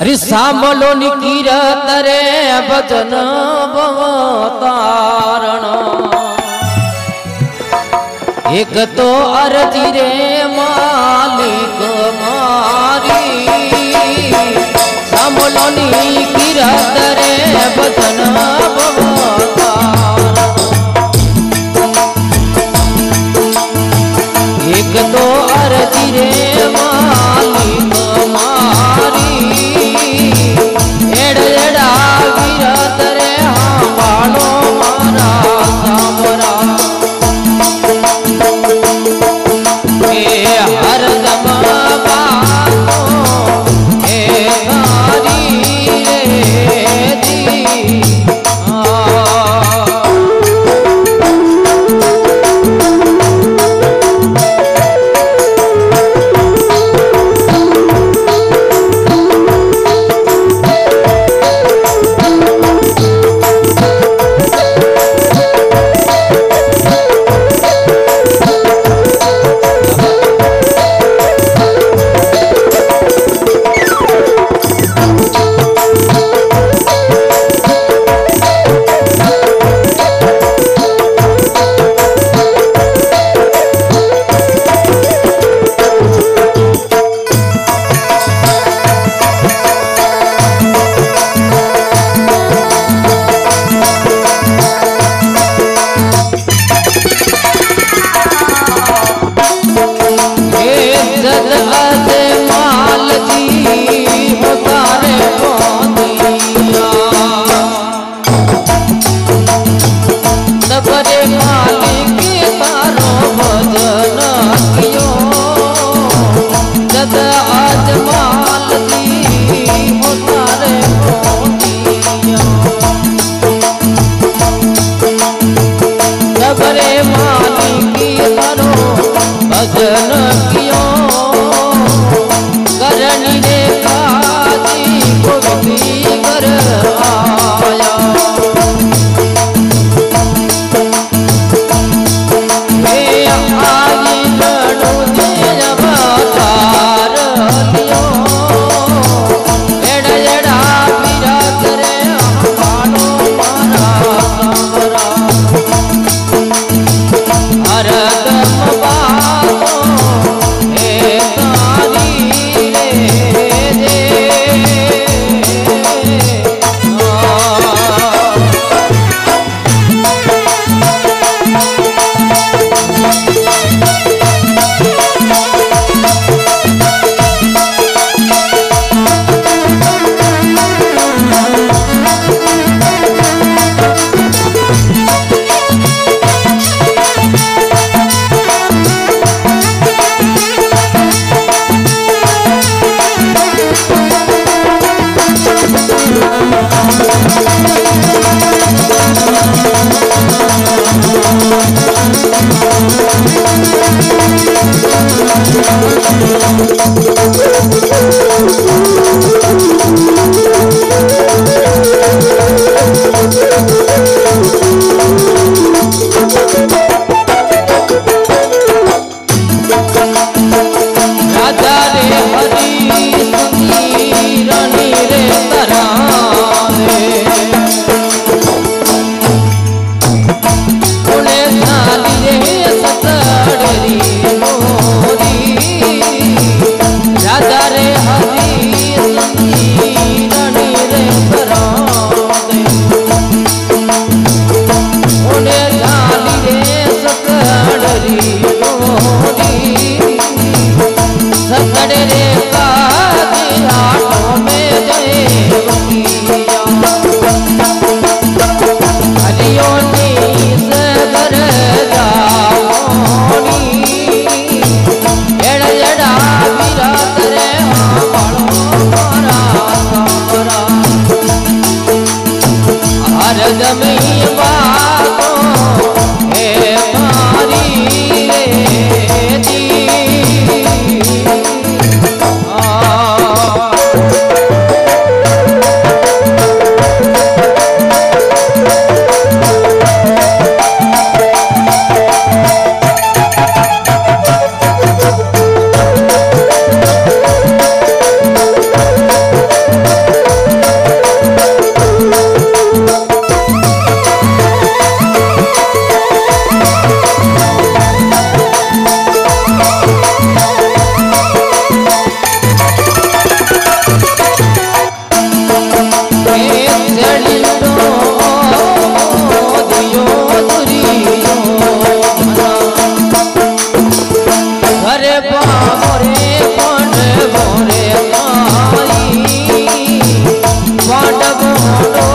अरे सांभलो कीरत रे भजन भवतारण एक तो अरजी रे मालिक मारी। Oh,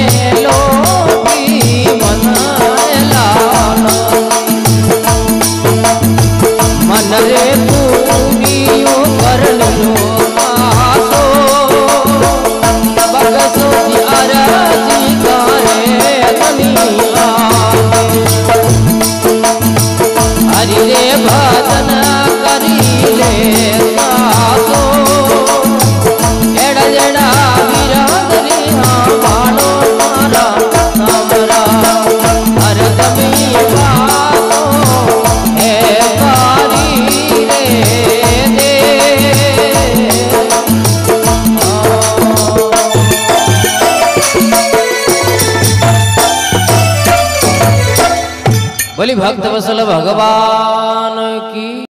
yeah. भक्त वसल भगवान।